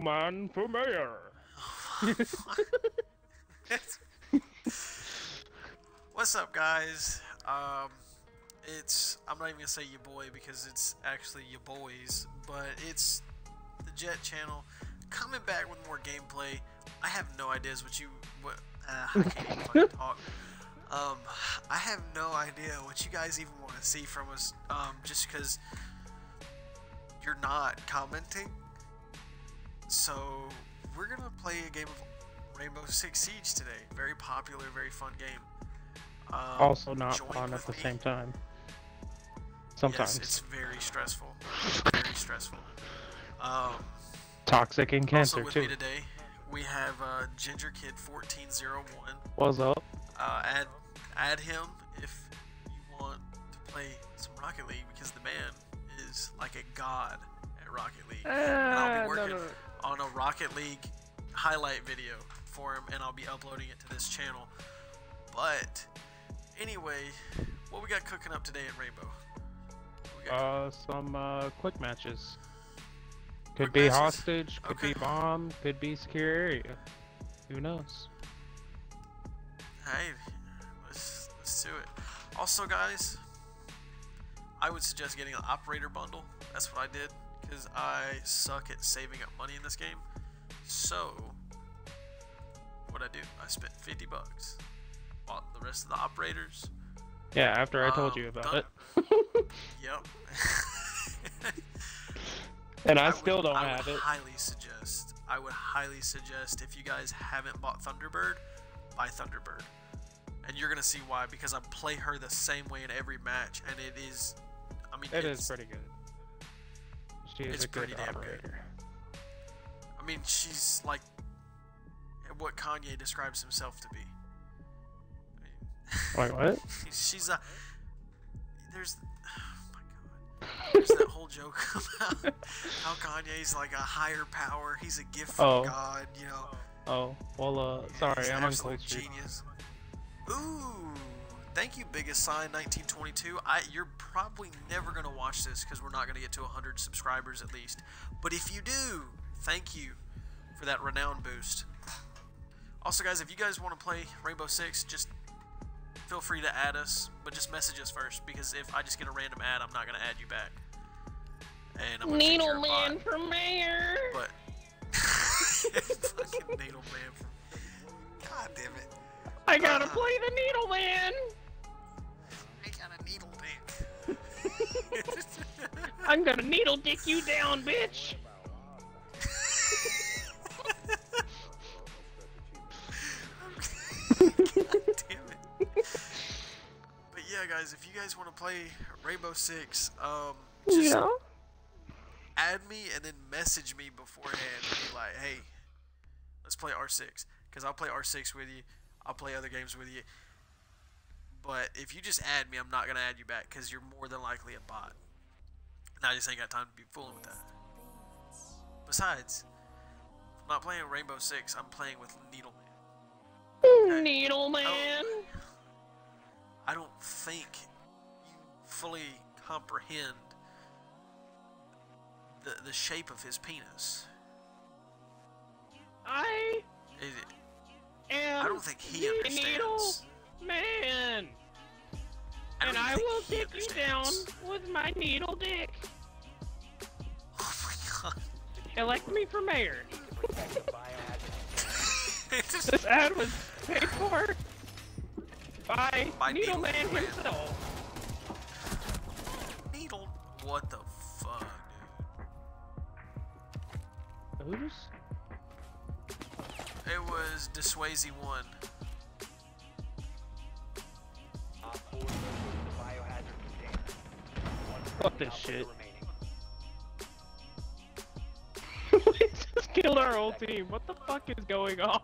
Needleman for mayor. What's up, guys? Um, it's I'm not even gonna say your boy because it's actually your boys, but it's the Jhett Channel coming back with more gameplay. I have no ideas what you what uh, I can't even fucking talk. Um, I have no idea what you guys even want to see from us. Um, just because you're not commenting. So we're gonna play a game of Rainbow Six Siege today. Very popular, very fun game. Um, Also not join fun at the me. same time. Yes, Sometimes. it's very stressful. Very stressful. Um, Toxic and also cancer with too. me today, we have uh, Ginger Kid 1401. What's up? Uh, add add him if you want to play some Rocket League because the man is like a god at Rocket League. and I'll Uh, be no, no, no. On a Rocket League highlight video for him, and I'll be uploading it to this channel. But anyway, what we got cooking up today in Rainbow? What we got Uh, some uh, quick matches. Could Quick be matches? hostage, could Okay. be bomb, could be secure area. Who knows? Hey, let's let's do it. Also, guys, I would suggest getting an operator bundle. That's what I did because I suck at saving up money in this game. So, what I do? I spent 50 bucks. Bought the rest of the operators. Yeah, after I told Um, you about done- it. Yep. And I, would- still don't I have would highly suggest. I would highly suggest if you guys haven't bought Thunderbird, buy Thunderbird, and you're gonna see why. Because I play her the same way in every match, and it is. I mean, It it's, is pretty good. She is it's a pretty damn good. I mean, she's like what Kanye describes himself to be. I mean, Wait, what? she's a. There's. Oh my god. There's that whole joke about how Kanye's like a higher power. He's a gift from Oh. God, you know. Oh, well, uh, sorry, an I'm on absolute Cold Street. genius. Ooh, thank you, biggest sign 1922. I you're probably never gonna watch this because we're not gonna get to 100 subscribers at least. But if you do, thank you for that renown boost. Also, guys, if you guys want to play Rainbow Six, just feel free to add us, but just message us first because if I just get a random ad, I'm not gonna add you back. And I'm gonna think bot. for mayor. But fucking needle man. From... God damn it! I gotta Uh, play the needle man. I'm gonna needle dick you down, bitch. God damn it! But yeah, guys, if you guys want to play Rainbow Six, um, just Yeah. add me and then message me beforehand. And be like, hey, let's play R6. Because I'll play R6 with you. I'll play other games with you. But if you just add me, I'm not going to add you back because you're more than likely a bot. And I just ain't got time to be fooling with that. Besides, I'm not playing Rainbow Six, I'm playing with Needleman. Okay. Needle man. Oh. I don't think you fully comprehend the, the shape of his penis. I It, am I don't think he understands. Man. And I will dick you down with my needle dick. Oh my god. Elect me for mayor. This ad was paid for by, By Needle Needle Man Man. himself. Needle. What the fuck, dude? Who's? It was Dissuazy 1. Fuck this shit. we just killed our whole team. What the fuck is going on?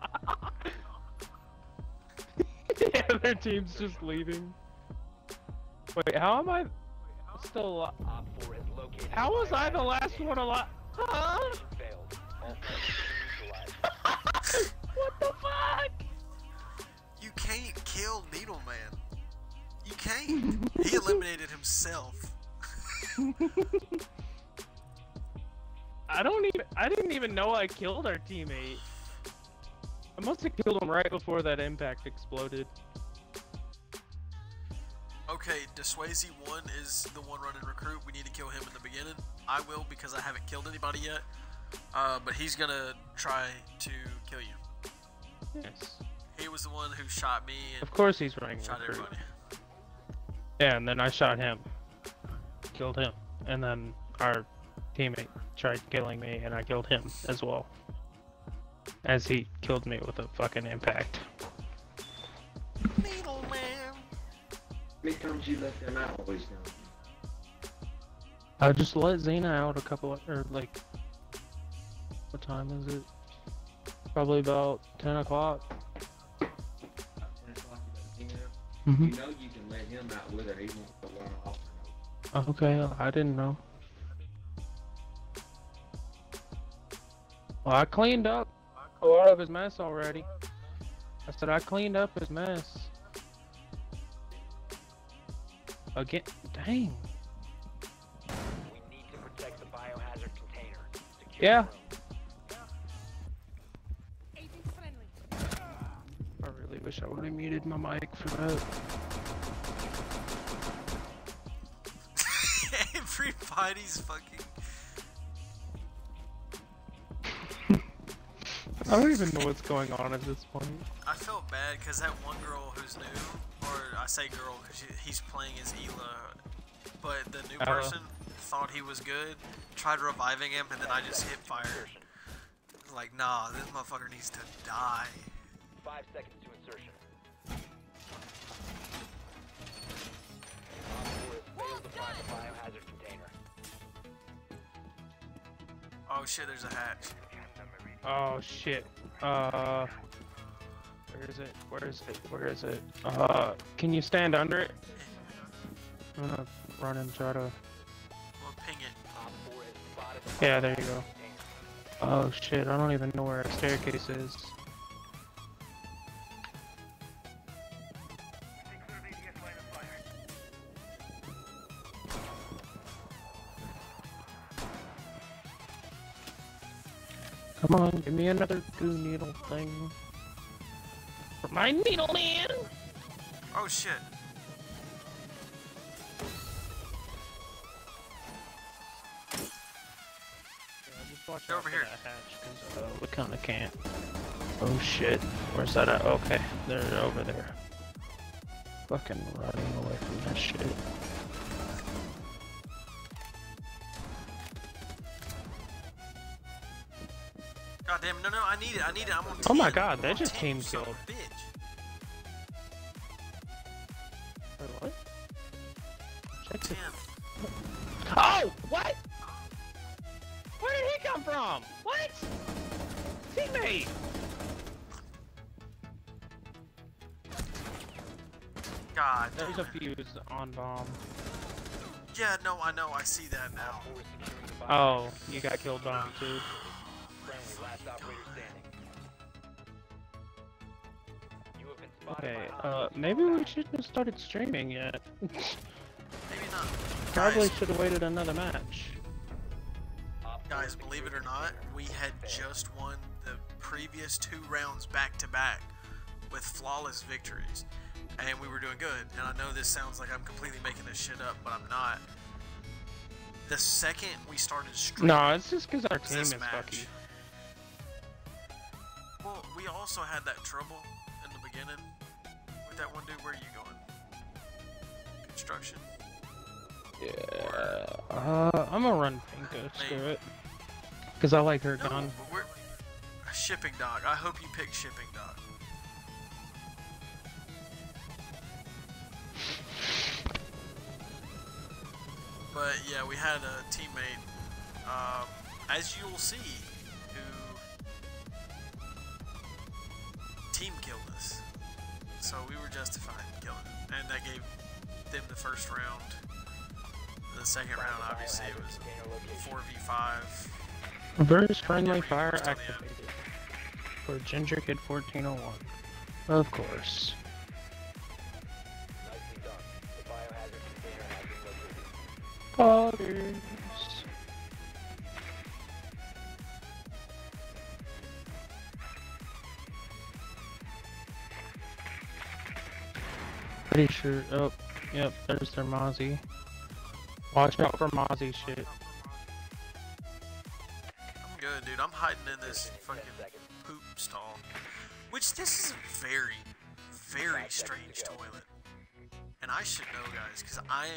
yeah, their team's just leaving. Wait, how am I still alive? How was I the last one alive? Huh? what the fuck? You can't kill Needleman. You can't. he eliminated himself. I don't even. I didn't even know I killed our teammate. I must have killed him right before that impact exploded. Okay, Dissuasi 1 is the one running recruit. We need to kill him in the beginning. I will because I haven't killed anybody yet. Uh, but he's gonna try to kill you. Yes. He was the one who shot me and Of course he's running shot recruit. everybody. Yeah, and then I shot him. Killed him. And then our teammate tried killing me and I killed him as well. As he killed me with a fucking impact. Needle man. How many times you let them out always now? I just let Xena out a couple of, or like, what time is it? Probably about 10 o'clock. About 10 o'clock you let him out? Mm-hmm. You know you can let him out with her, he won't go off. Or no. Okay, I didn't know. Well, I cleaned up a lot of his mess already. I said I cleaned up his mess. Again, dang. We need to protect the biohazard container. Secure Yeah. the room. Agents friendly. I really wish I would have muted my mic for that. Everybody's fucking. I don't even know what's going on at this point. I felt bad because that one girl who's new, or I say girl because he's playing as Ela, but the new Ela. person thought he was good, tried reviving him, and then I just hit fire. Like, nah, this motherfucker needs to die. Five seconds to insertion. Op four Oh shit, there's a hatch. Oh shit. Uh, where is it? Where is it? Where is it? Uh, can you stand under it? I'm gonna run and try to. Well, ping it. Op four has spotted the Yeah, there you go. Oh shit, I don't even know where a staircase is. Come on, give me another goo needle thing. For my needle man! Oh shit. Watch over here. hatch, uh, we kinda can't. Oh shit, where's that at? Okay, they're over there. Fucking running away from that shit. No, no, I need it, I need it, I'm on 10. Oh my God, that just 10, team you son of a killed. Bitch. Wait, what? Check 10. this. Oh! What? Where did he come from? What? Teammate! God There's a fuse on bomb. Yeah, no, I know, I see that now. Op four is securing the biohazard. Oh, you got killed on him too. Friendly, last operator standing. You have been spotted Okay, uh, maybe we shouldn't have started streaming yet. Maybe not. Probably should have waited another match. Guys, believe it or not, we had just won the previous two rounds back to back with flawless victories. And we were doing good. And I know this sounds like I'm completely making this shit up, but I'm not. The second we started streaming, No, it's just because our team is match. fucky. Well, we also had that trouble in the beginning with that one dude. Where are you going? Construction. Yeah. Uh, I'm gonna run Pinko. Screw Maybe. it. Cause I like her No, gun. but we're shipping dock. I hope you pick shipping dock. But yeah, we had a teammate, um, as you'll see, So we were justified in killing him, and that gave them the first round. The second round, obviously, it was four v five. Reverse friendly fire first on the end. activated. For Ginger Kid 1401. Of course. Nicely done. The biohazard container has been located. Poggers. Pretty sure. Oh, yep. There's their Mozzie. Watch out for Mozzie shit. I'm good, dude. I'm hiding in this fucking poop stall. Which this is a very, very strange toilet. And I should know, guys, because I,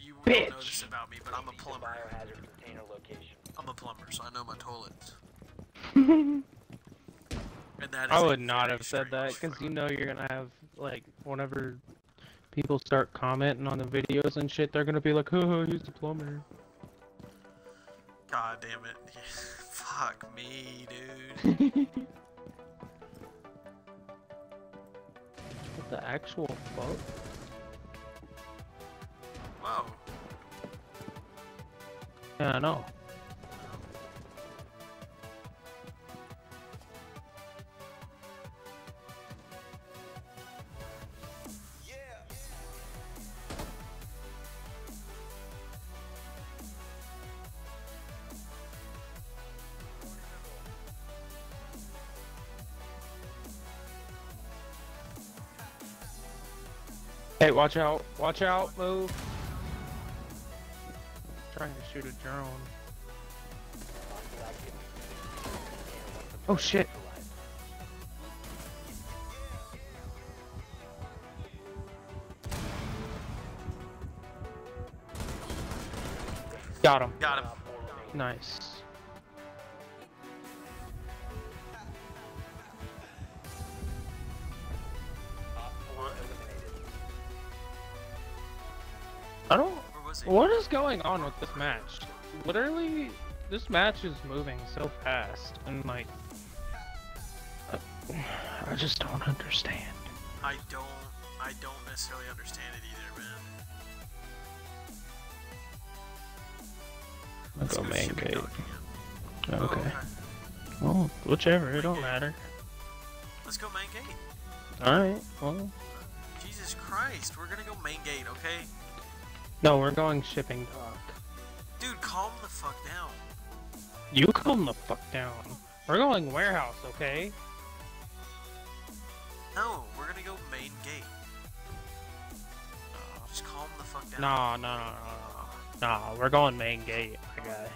you don't know this about me, but I'm a plumber. Biohazard container location. I'm a plumber, so I know my toilets. And that is I a would not have said that because you know you're gonna have like whenever people start commenting on the videos and shit, they're gonna be like, "Oh, he's the plumber." God damn it. Fuck me, dude. What the actual fuck? Whoa. Yeah, I know. Hey, watch out! Watch out! Move! trying to shoot a drone. Oh shit! Got him. Got him. Nice. What is going on with this match? Literally, this match is moving so fast, and like, I just don't understand. I don't, I don't necessarily understand it either, man. Let's go go main gate. dock again. Okay. Oh, Well, whichever. It don't matter. Let's go main gate. All right. Well, Jesus Christ, we're gonna go main gate, okay? No, we're going shipping dock. Dude, calm the fuck down. You calm the fuck down. We're going warehouse, okay? No, we're gonna go main gate. Oh, just calm the fuck down. Nah, nah, nah, nah, nah. Nah, we're going main gate, my guy.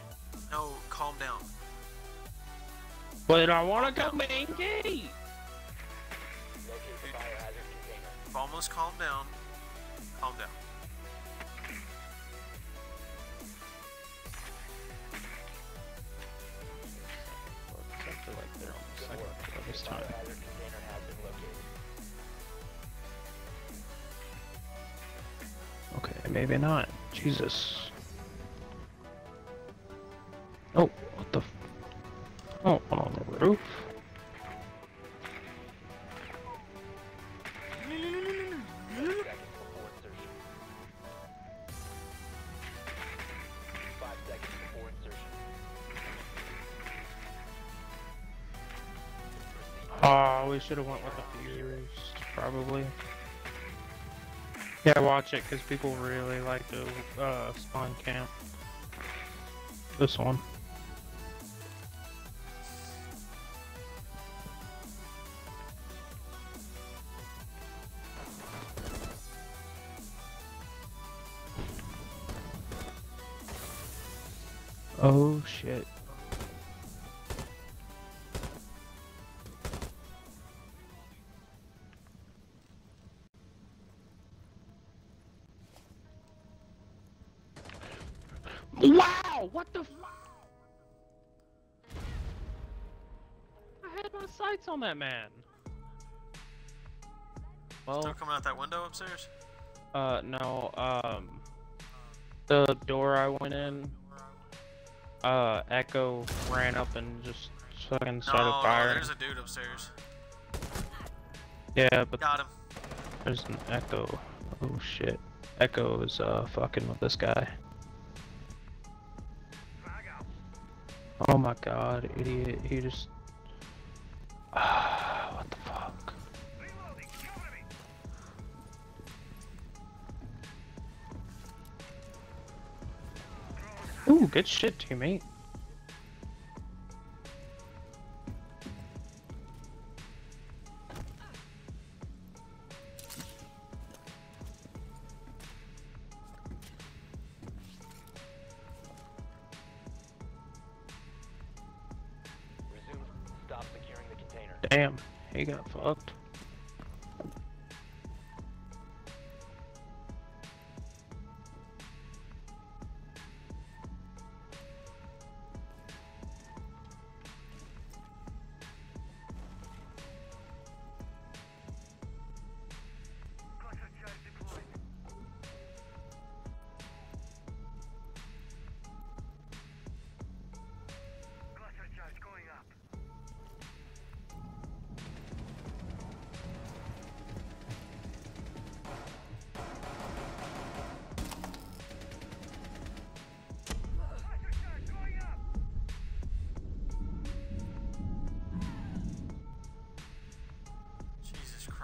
No, calm down. But I want to go main gate. Locate the biohazard container. You've almost calm down. Calm down. This time. Okay, maybe not. Jesus. Oh, what the? Oh, on the roof. We should have went with the fusers, probably. Yeah, watch it, because people really like to uh, spawn camp. This one. Wow! What the f- I had my sights on that man. Well, Still Well, coming out that window upstairs? uh, no, um, the door I went in, uh, Echo ran up and just fucking started no, firing. there's a dude upstairs. Yeah, but Got him. there's an Echo. Oh shit. Echo is, uh, fucking with this guy. Oh my god, idiot. He just. What the fuck? Ooh, good shit, teammate. Damn, he got fucked.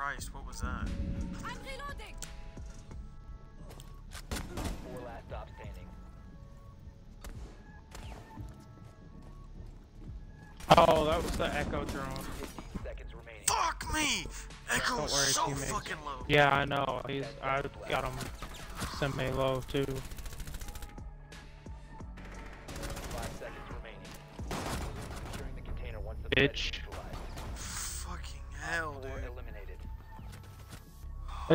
Christ, what was that? I'm reloading. Four last stop standing. Oh, that was the echo drone. 15 seconds remaining. Fuck me! Echo is so teammates. fucking low. Yeah, I know. He's I got him semi low too.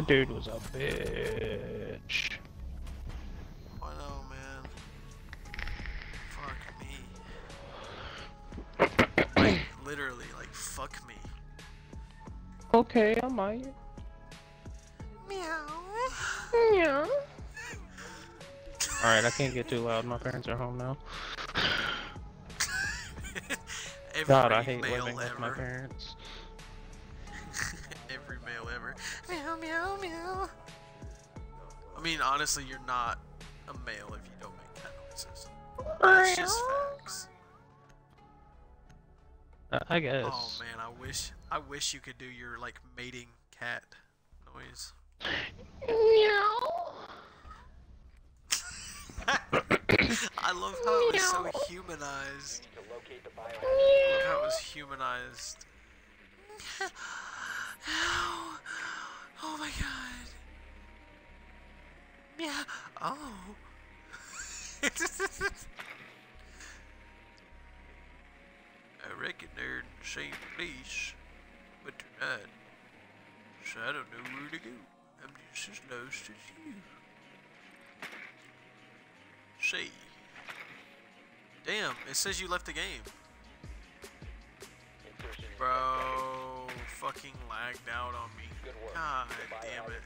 That dude was a bitch. I know, man. Fuck me. Like, literally, like, fuck me. Okay, I might. Meow. Yeah. Alright, I can't get too loud. My parents are home now. God, I hate living with my parents. I mean, honestly, you're not a male if you don't make cat noises. That's just facts. Uh, I guess. Oh man, I wish I wish you could do your like mating cat noise. Meow. I love how it was so humanized. To locate the I love how it was humanized. Oh my god. Yeah. Oh. I reckon they're in the same place, but they're not. So I don't know where to go. I'm just as lost as you. Say. Damn, it says you left the game. Insertion in 10 seconds. Bro, fucking lagged out on me. God damn it.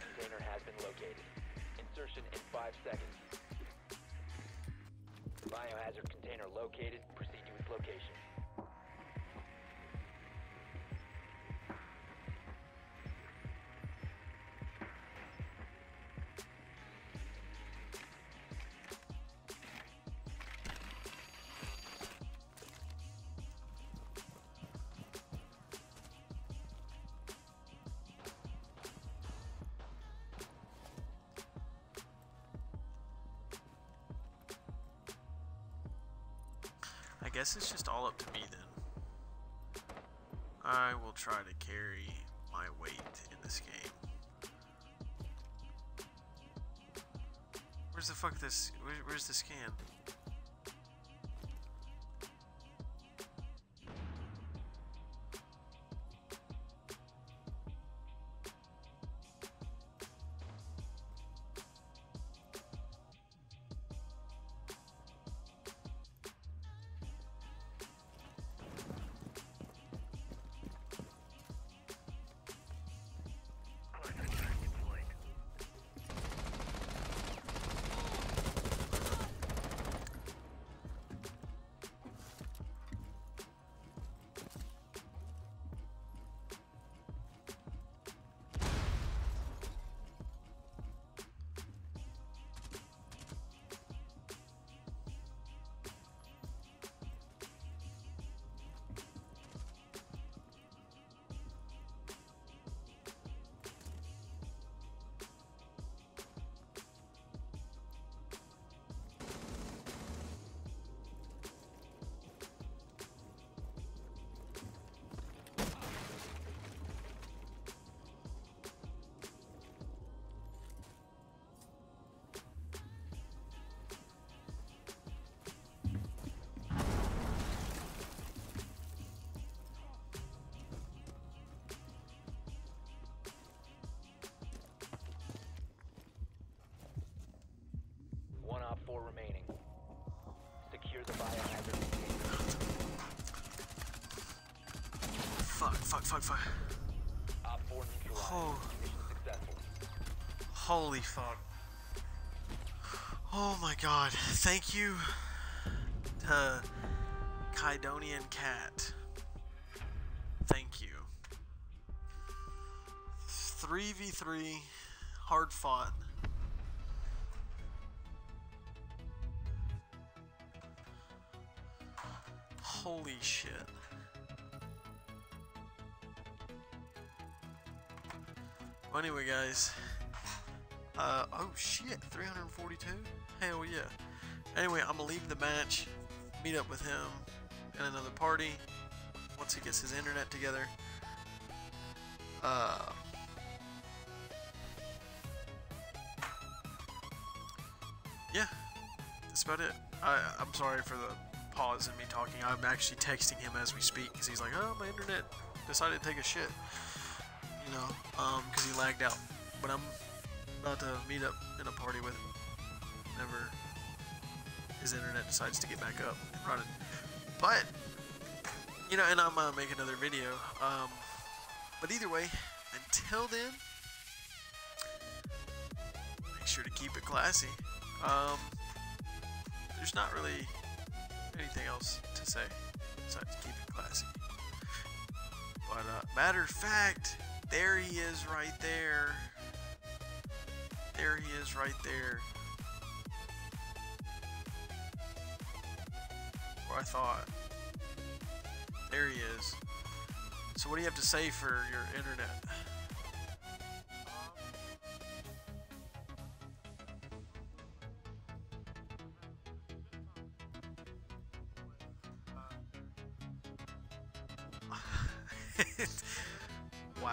Insertion in five seconds. Biohazard container located. Proceed to its location. Guess it's just all up to me then. I will try to carry my weight in this game. Where's the fuck this? Where, where's the scan? four remaining. Secure the biohazard Fuck, fuck, fuck, fuck. Op oh. Holy fuck. Oh my god. Thank you uh, to Kydonian Cat. Thank you. 3v3, hard fought. Holy shit. Well, anyway, guys. Uh, oh shit, 342? Hell yeah. Anyway, I'm gonna leave the match, meet up with him in another party once he gets his internet together. Uh, yeah, that's about it. I, I'm sorry for the pause in me talking. I'm actually texting him as we speak because he's like, oh, my internet decided to take a shit. You know, um, because he lagged out. But I'm about to meet up in a party with him whenever his internet decides to get back up and running. But, you know, and I'm gonna make another video. Um, but either way, until then, make sure to keep it classy. Um, there's not really anything else to say besides keep it classy. But uh, matter of fact, there he is right there. There he is right there. Or I thought. There he is. So what do you have to say for your internet?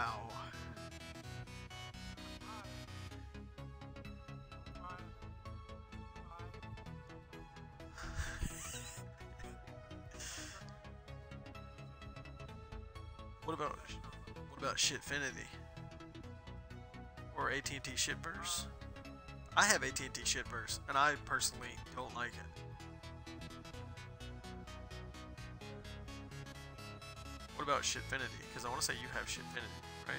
Wow. What about what about Shitfinity or AT&T Shitburst? I have AT&T Shitburst, and I personally don't like it. What about Shitfinity? Because I want to say you have Shitfinity, right?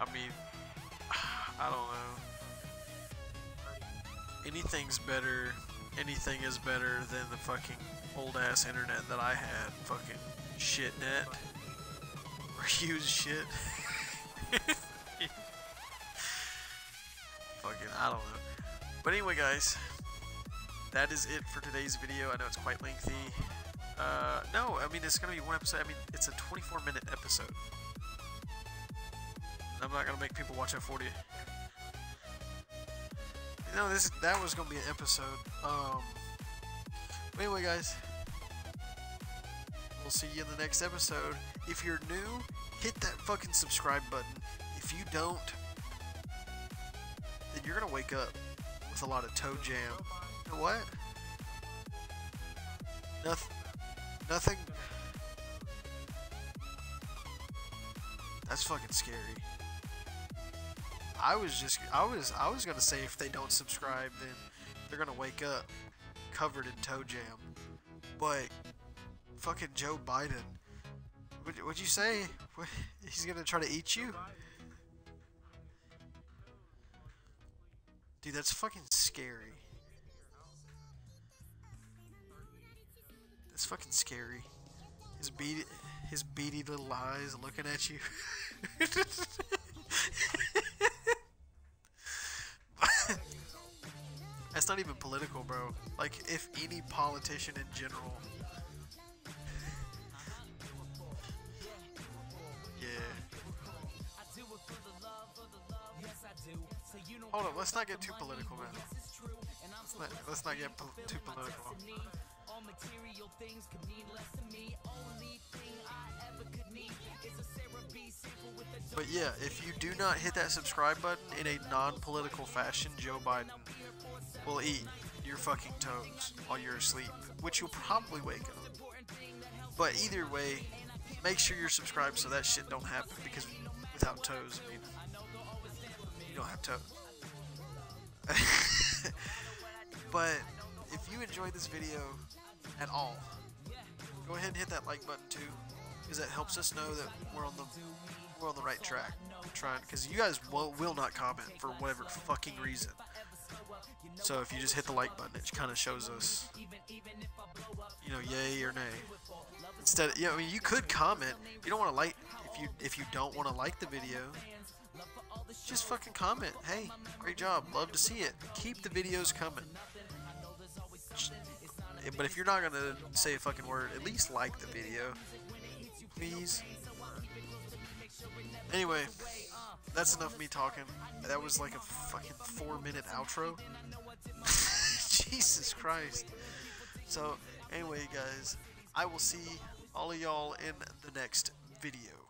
I mean, I don't know. Anything's better. Anything is better than the fucking old ass internet that I had. Fucking shitnet. Or use shit. I don't know. But anyway, guys, that is it for today's video. I know it's quite lengthy. Uh, no, I mean, it's gonna be one episode. I mean, it's a 24 minute episode. I'm not gonna make people watch a 40. You know, this that was gonna be an episode. Um. anyway, guys, we'll see you in the next episode. If you're new, hit that fucking subscribe button. If you don't, you're gonna wake up with a lot of toe jam. You know what? Nothing. Nothing. That's fucking scary. I was just I was I was gonna say if they don't subscribe then they're gonna wake up covered in toe jam. But fucking Joe Biden. What would you say? He's gonna try to eat you? Dude, that's fucking scary. That's fucking scary. His beady, his beady little eyes looking at you. That's not even political, bro. Like, if any politician in general. Hold on, let's not get too political, man. Let's not, let's not get po- too political. But yeah, if you do not hit that subscribe button in a non-political fashion, Joe Biden will eat your fucking toes while you're asleep, which you'll probably wake up. But either way, make sure you're subscribed so that shit don't happen because without toes, I mean, you don't have toes. but if you enjoyed this video at all, go ahead and hit that like button too, because that helps us know that we're on the we're on the right track. I'm trying because you guys will, will not comment for whatever fucking reason. So if you just hit the like button, it kind of shows us, you know, yay or nay. Instead, yeah, I mean, you could comment. You don't want to like if you if you don't want to like the video. Just fucking comment. Hey, great job. Love to see it. Keep the videos coming. But if you're not gonna say a fucking word, at least like the video, please. Anyway, that's enough me talking. That was like a fucking four minute outro. Jesus Christ. So, anyway, guys, I will see all of y'all in the next video.